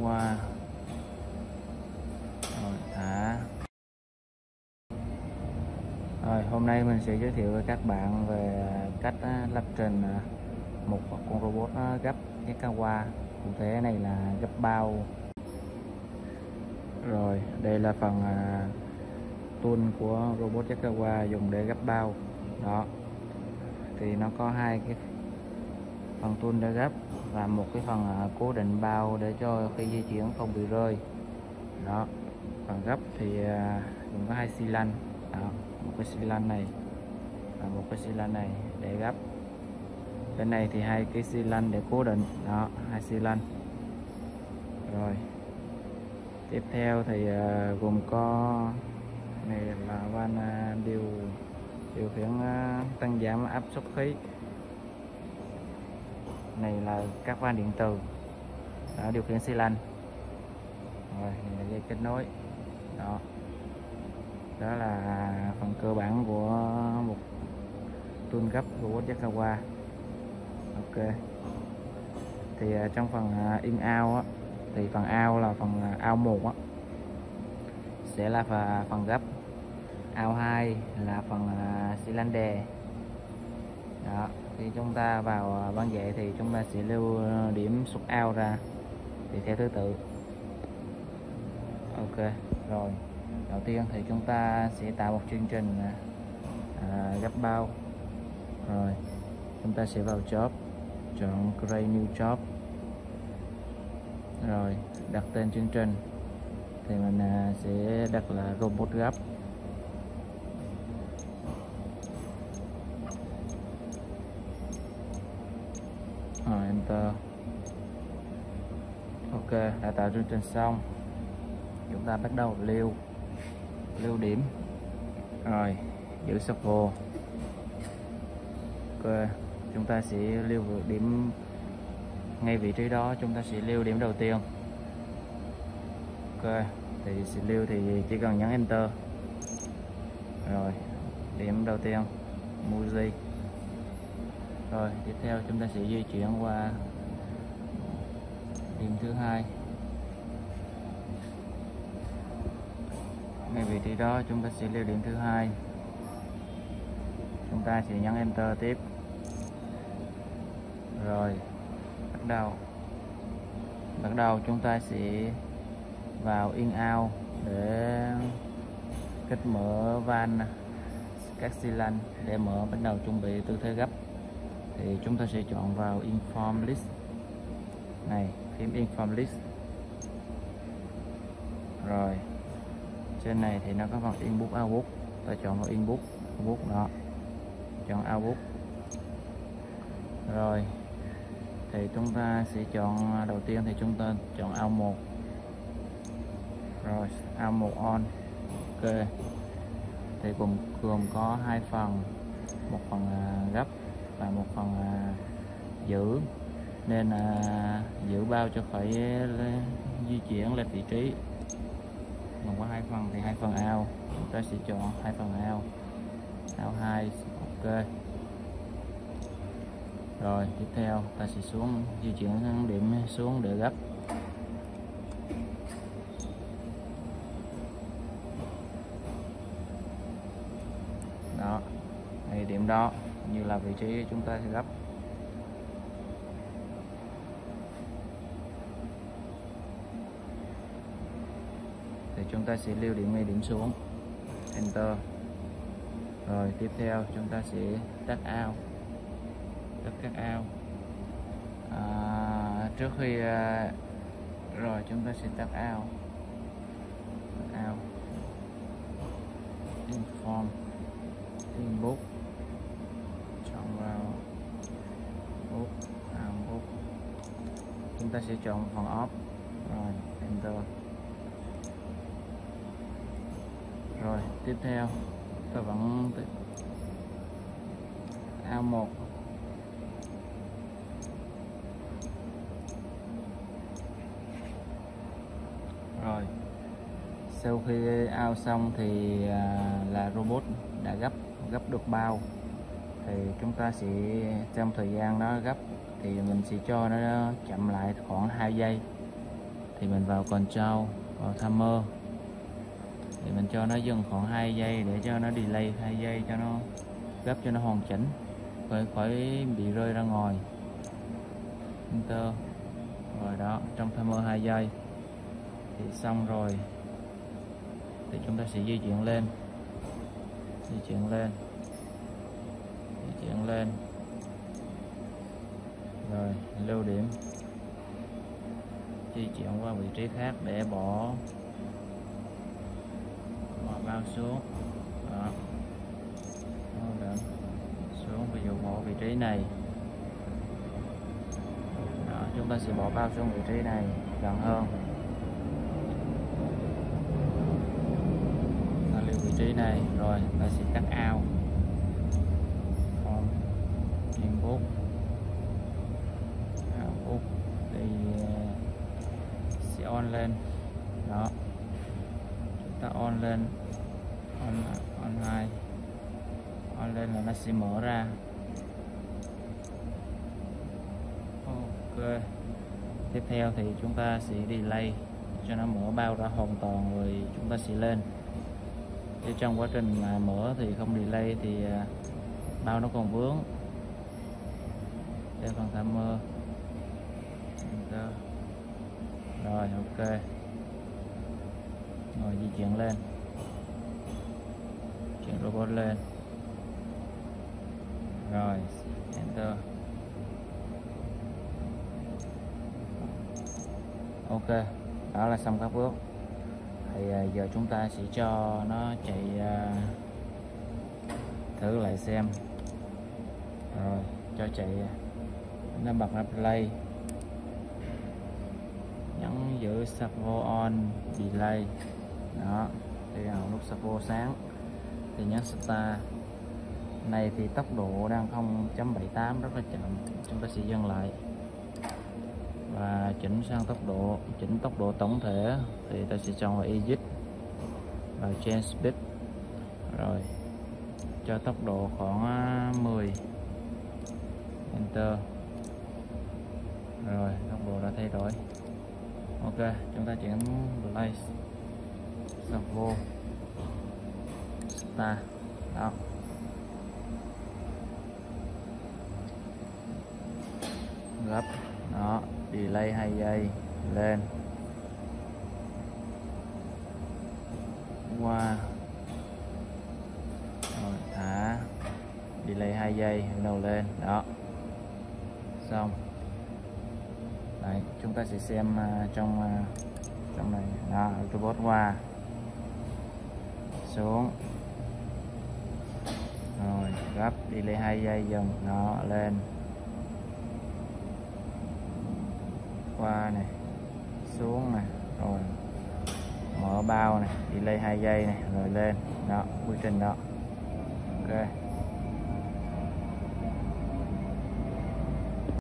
qua. Rồi thả rồi hôm nay mình sẽ giới thiệu với các bạn về cách à, lập trình à, một con robot à, gấp qua cụ thể này là gấp bao. Rồi đây là phần tool của robot Yakawa dùng để gấp bao. Đó. Thì nó có hai cái phần tool để gấp và một cái phần à, cố định bao để cho khi di chuyển không bị rơi. Đó phần gấp thì à, cũng có hai xi lanh. Đó một cái xi lanh này và một cái xi lanh này để gấp. Bên này thì hai cái xi lanh để cố định. Đó hai xi lanh. Rồi. Tiếp theo thì uh, gồm có này là van uh, điều điều khiển uh, tăng giảm áp suất khí này là các van điện từ đó, điều khiển xi lanh. Rồi này là dây kết nối. Đó. Đó là phần cơ bản của một tuôn gấp của Yakawa ok. Thì à, trong phần à, in ao, á, thì phần ao là phần à, ao một á, sẽ là phần gấp. Ao 2 là phần xi lanh đề đó thì chúng ta vào à, bán dạy thì chúng ta sẽ lưu à, điểm xuất out ra. Thì theo thứ tự. Ok rồi. Đầu tiên thì chúng ta sẽ tạo một chương trình à, à, gấp bao. Rồi chúng ta sẽ vào job. Chọn create new job. Rồi đặt tên chương trình. Thì mình à, sẽ đặt là robot gấp enter ok đã tạo chương trình xong. Chúng ta bắt đầu lưu lưu điểm. Rồi, giữ shuffle ok, chúng ta sẽ lưu điểm ngay vị trí đó, chúng ta sẽ lưu điểm đầu tiên. Ok, thì sẽ lưu thì chỉ cần nhấn enter. Rồi, điểm đầu tiên Muji rồi, tiếp theo chúng ta sẽ di chuyển qua điểm thứ hai. Ngay vị trí đó chúng ta sẽ lưu điểm thứ hai. Chúng ta sẽ nhấn enter tiếp. Rồi, bắt đầu. Bắt đầu chúng ta sẽ vào in out để kích mở van các xi lanh để mở bắt đầu chuẩn bị tư thế gấp thì chúng ta sẽ chọn vào inform list. Này, phím inform list. Rồi, trên này thì nó có phần inbox outbox ta chọn vào inbox outbox đó. Chọn outbox rồi, thì chúng ta sẽ chọn à, đầu tiên thì chúng ta chọn ao 1 rồi ao 1 on. Ok. Thì gồm gồm có hai phần. Một phần gấp và một phần à, giữ. Nên là giữ bao cho khỏi uh, di chuyển lên vị trí. Còn có hai phần thì hai phần ao. Ta sẽ chọn hai phần ao. Ao hai ok. Rồi tiếp theo ta sẽ xuống di chuyển điểm xuống để gấp. Đó đây điểm đó là vị trí chúng ta sẽ gấp. Thì chúng ta sẽ lưu điểm ngay điểm xuống. Enter. Rồi tiếp theo chúng ta sẽ tắt ao. tắt các ao à, trước khi à, rồi chúng ta sẽ tắt ao tắt ao inform. Inbox chọn vào book book chúng ta sẽ chọn phần off. Rồi, enter. Rồi, tiếp theo, ta vẫn A1 rồi, sau khi ao xong thì à, là robot đã gấp gấp được bao. Thì chúng ta sẽ trong thời gian đó gấp thì mình sẽ cho nó chậm lại khoảng 2 giây. Thì mình vào control, vào timer. Thì mình cho nó dừng khoảng 2 giây để cho nó delay 2 giây cho nó gấp cho nó hoàn chỉnh, khỏi khỏi bị rơi ra ngoài. Enter. Rồi đó, trong timer 2 giây. Thì xong rồi. Thì chúng ta sẽ di chuyển lên. Di chuyển lên. Di chuyển lên rồi lưu điểm. Di chuyển qua vị trí khác để bỏ bỏ bao xuống. Đó. Đó, xuống ví dụ bỏ vị trí này. Đó, chúng ta sẽ bỏ bao xuống vị trí này gần hơn. Ta lưu vị trí này rồi ta sẽ cắt ao. On input output thì sẽ on lên đó chúng ta on lên on on hai on lên là nó sẽ mở ra. Ok. Tiếp theo thì chúng ta sẽ delay cho nó mở bao ra hoàn toàn rồi chúng ta sẽ lên. Chứ trong quá trình mà mở thì không delay thì à, bao nó còn vướng. Để phần tham mơ. Rồi, ok rồi, di chuyển lên. Chuyển robot lên. Rồi, enter. Ok, đó là xong các bước. Thì à, giờ chúng ta sẽ cho nó chạy à, thử lại xem. Rồi, cho chạy à, nó bật ra play. Nhấn giữ servo on delay đó thì vào lúc servo sáng. Thì nhấn start này thì tốc độ đang 0.78 rất là chậm. Chúng ta sẽ dừng lại. Và chỉnh sang tốc độ, chỉnh tốc độ tổng thể. Thì ta sẽ chọn là exit và change speed rồi, cho tốc độ khoảng à, 10 enter. Rồi, tốc độ đã thay đổi. Ok, chúng ta chuyển play sập vô, ta, đó. Gấp đó. Delay 2 giây lên. Qua. Rồi thả. Delay 2 giây đầu lên đó. Xong. Đấy, chúng ta sẽ xem uh, trong uh, trong này. Đó robot qua xuống. Rồi, gấp delay 2 giây dừng nó lên. Qua này, xuống này, rồi mở bao này delay 2 giây này, rồi lên, đó, quy trình đó. Ok.